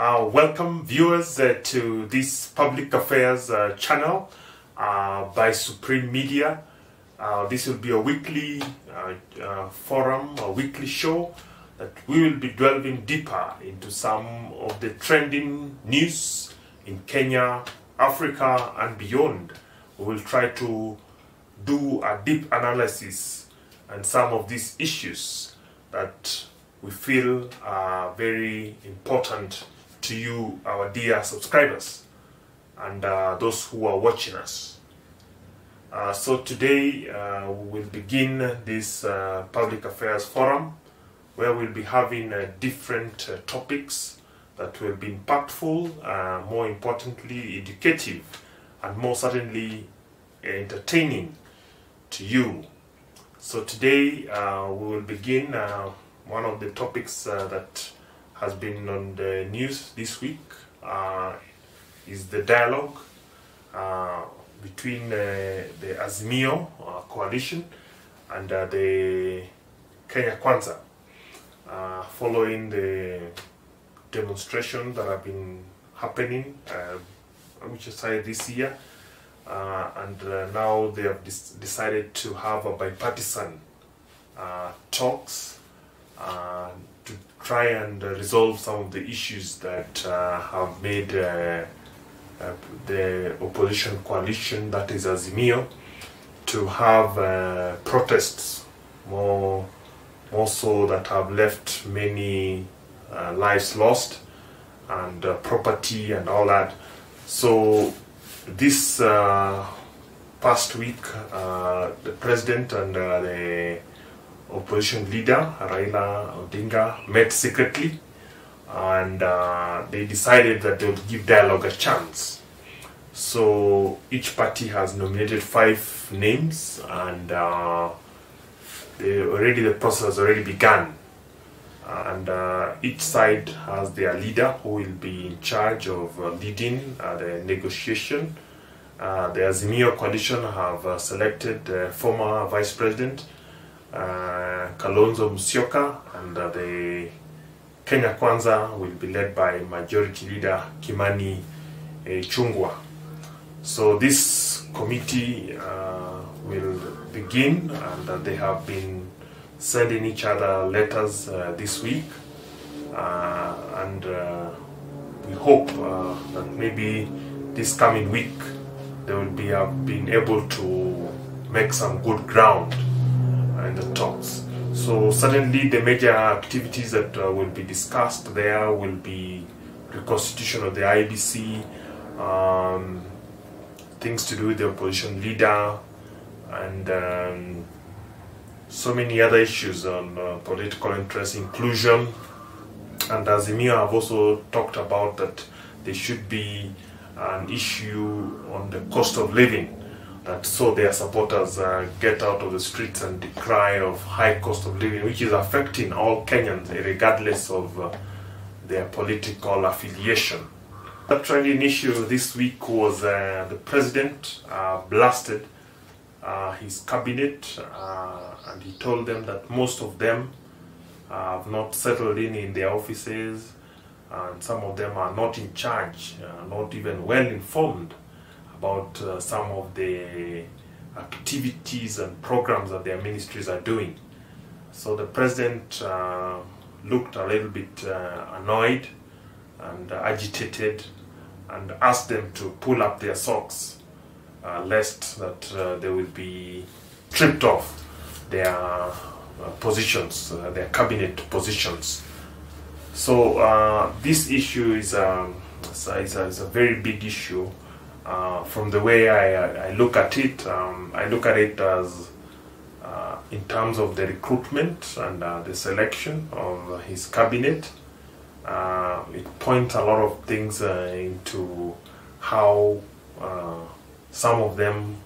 Uh, welcome viewers uh, to this public affairs uh, channel uh, by Supreme Media. Uh, this will be a weekly uh, forum, a weekly show that we will be delving deeper into some of the trending news in Kenya, Africa, and beyond. We will try to do a deep analysis on some of these issues that we feel are very important to you, our dear subscribers, and uh, those who are watching us. Uh, so today uh, we will begin this uh, public affairs forum where we'll be having uh, different uh, topics that will be impactful, more importantly, educative, and more certainly entertaining to you. So today we will begin one of the topics that has been on the news this week uh, is the dialogue uh, between uh, the Azimio uh, coalition and uh, the Kenya Kwanza uh, following the demonstration that have been happening, which aside this year, and now they have decided to have a bipartisan talks to try and uh, resolve some of the issues that uh, have made uh, uh, the opposition coalition, that is Azimio, to have uh, protests more, more so that have left many lives lost and property and all that. So this past week, the president and the opposition leader Raila Odinga met secretly, and uh, they decided that they would give dialogue a chance. So each party has nominated five names, and uh, already the process has already begun. And uh, each side has their leader who will be in charge of uh, leading uh, the negotiation. Uh, the Azimio coalition have selected former vice president uh, Kalonzo Musyoka, and uh, the Kenya Kwanza will be led by majority leader Kimani eh, Chungwa. So this committee uh, will begin, and uh, they have been sending each other letters uh, this week, uh, and uh, we hope uh, that maybe this coming week they will be uh, being able to make some good ground in the talks. So certainly the major activities that uh, will be discussed there will be reconstitution of the IEBC, um, things to do with the opposition leader, and um, so many other issues on uh, political interest, inclusion, and Azimio have also talked about that there should be an issue on the cost of living that saw their supporters uh, get out of the streets and decry of high cost of living, which is affecting all Kenyans regardless of uh, their political affiliation. The trending issue this week was uh, the president uh, blasted uh, his cabinet uh, and he told them that most of them have not settled in in their offices and some of them are not in charge, not even well informed about uh, some of the activities and programs that their ministries are doing. So the president uh, looked a little bit uh, annoyed and agitated and asked them to pull up their socks uh, lest that uh, they will be stripped off their positions, their cabinet positions. So uh, this issue is, um, is a- is a very big issue. Uh, from the way I, I look at it, um, I look at it as uh, in terms of the recruitment and uh, the selection of his cabinet. Uh, it points a lot of things uh, into how uh, some of them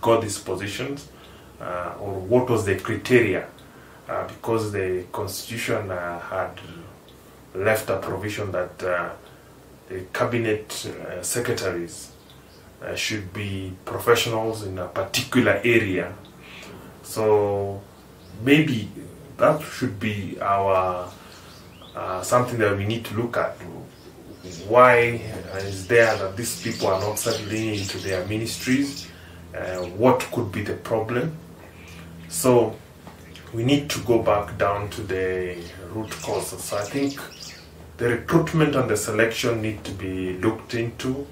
got these positions or what was the criteria because the constitution had left a provision that the cabinet secretaries uh, should be professionals in a particular area. So maybe that should be our uh, something that we need to look at. why is there that these people are not settling into their ministries? Uh, what could be the problem? So we need to go back down to the root causes. I think the recruitment and the selection need to be looked into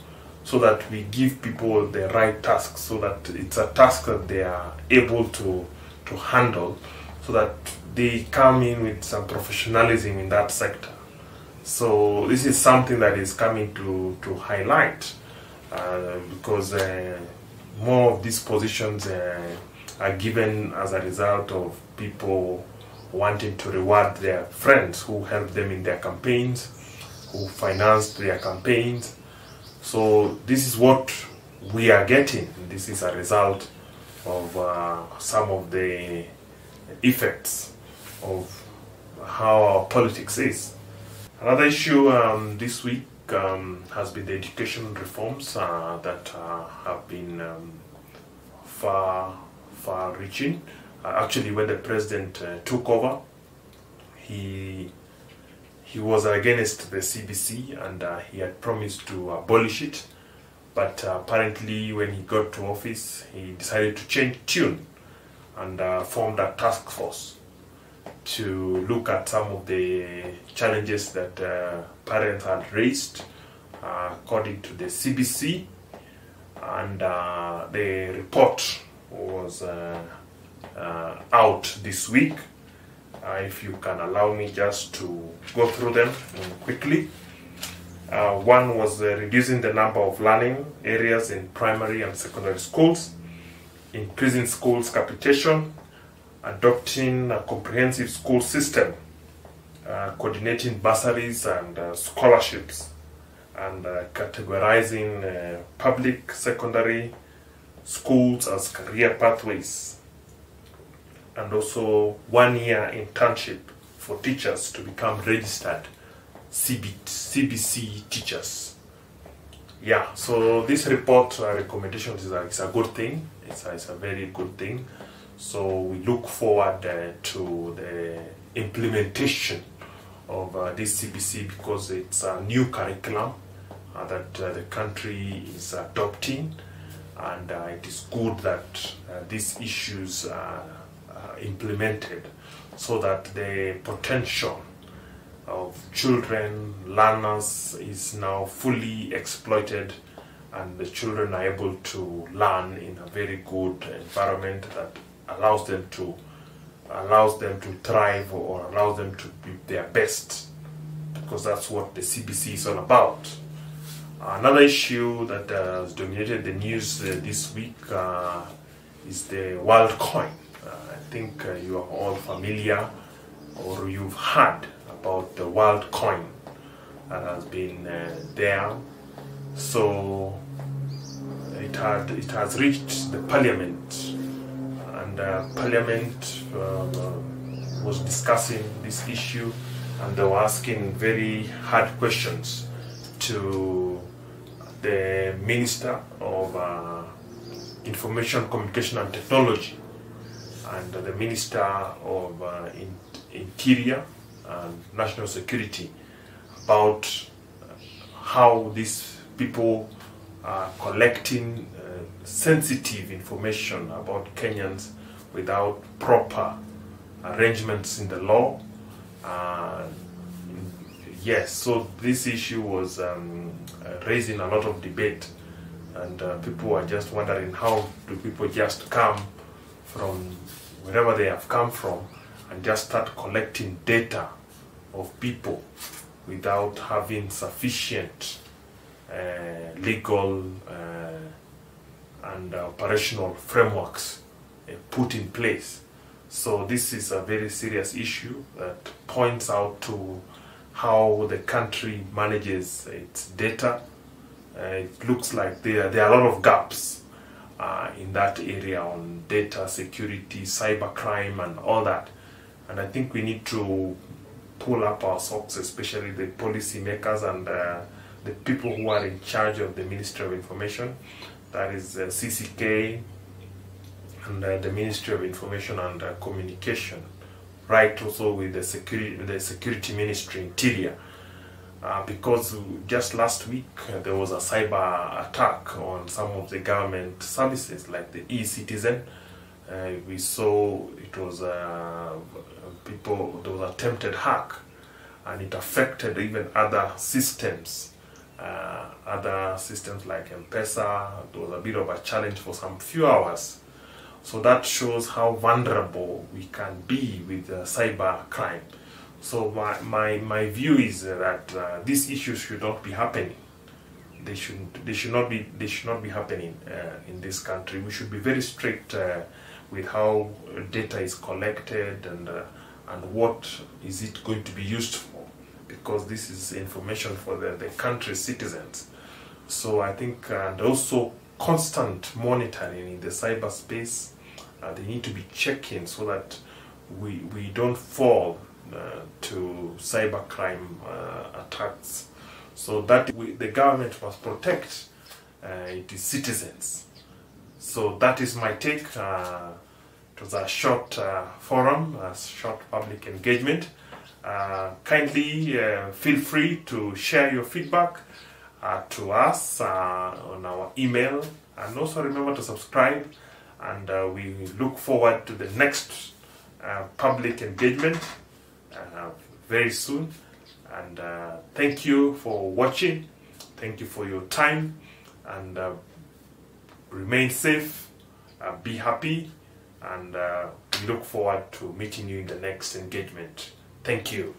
so that we give people the right task so that it's a task that they are able to to handle so that they come in with some professionalism in that sector so this is something that is coming to to highlight uh, because uh, more of these positions uh, are given as a result of people wanting to reward their friends who helped them in their campaigns, who financed their campaigns. So this is what we are getting. This is a result of uh, some of the effects of how our politics is. Another issue um, this week um, has been the education reforms uh, that uh, have been um, far, far-reaching. Uh, actually, when the president uh, took over, he he was against the CBC and uh, he had promised to abolish it. But uh, apparently, when he got to office, he decided to change tune and uh, formed a task force to look at some of the challenges that uh, parents had raised according to the CBC. And the report was uh, out this week. Uh, if you can allow me just to go through them quickly. Uh, one was reducing the number of learning areas in primary and secondary schools, increasing schools capitation, adopting a comprehensive school system, uh, coordinating bursaries and uh, scholarships, and uh, categorizing public secondary schools as career pathways and also one year internship for teachers to become registered CB, CBC teachers. Yeah, so this report uh, recommendation is a, is a good thing. It's a, it's a very good thing. So we look forward uh, to the implementation of uh, this CBC because it's a new curriculum uh, that uh, the country is adopting and uh, it is good that these issues implemented so that the potential of children, learners is now fully exploited and the children are able to learn in a very good environment that allows them to allows them to thrive or allows them to be their best because that's what the CBC is all about. Another issue that has dominated the news uh, this week uh, is the Worldcoin think uh, you are all familiar or you've heard about the Worldcoin that has been uh, there. So it had it has reached the parliament, and uh, parliament uh, was discussing this issue, and they were asking very hard questions to the minister of uh, information communication and technology and the Minister of uh, in Interior and National Security about how these people are collecting uh, sensitive information about Kenyans without proper arrangements in the law. Uh, yes, so this issue was um, raising a lot of debate, and uh, people were just wondering how do people just come from wherever they have come from and just start collecting data of people without having sufficient uh, legal uh, and operational frameworks uh, put in place. So this is a very serious issue that points out to how the country manages its data. Uh, it looks like there, there are a lot of gaps uh, in that area on data security, cybercrime, and all that. And I think we need to pull up our socks, especially the policymakers and uh, the people who are in charge of the Ministry of Information, that is uh, CCK and uh, the Ministry of Information and uh, Communication, right also with the security, the security ministry, Interior, uh, because just last week uh, there was a cyber attack on some of the government services like the e-citizen. Uh, we saw it was uh, people there was attempted hack, and it affected even other systems, other systems like M-Pesa. There was a bit of a challenge for some few hours. So that shows how vulnerable we can be with cyber crime. So my, my, my view is that uh, these issues should not be happening. They should they should not be they should not be happening uh, in this country. We should be very strict uh, with how data is collected and uh, and what is it going to be used for, because this is information for the, the country's citizens. So I think and also constant monitoring in the cyberspace. Uh, they need to be checking so that we we don't fall uh, to cybercrime uh, attacks. So that we, the government must protect uh, its citizens. So that is my take. it was a short forum, a short public engagement. kindly feel free to share your feedback uh, to us uh, on our email and also remember to subscribe and uh, we look forward to the next public engagement uh, very soon. And uh, thank you for watching. Thank you for your time. And uh, remain safe. be happy. And we look forward to meeting you in the next engagement. Thank you.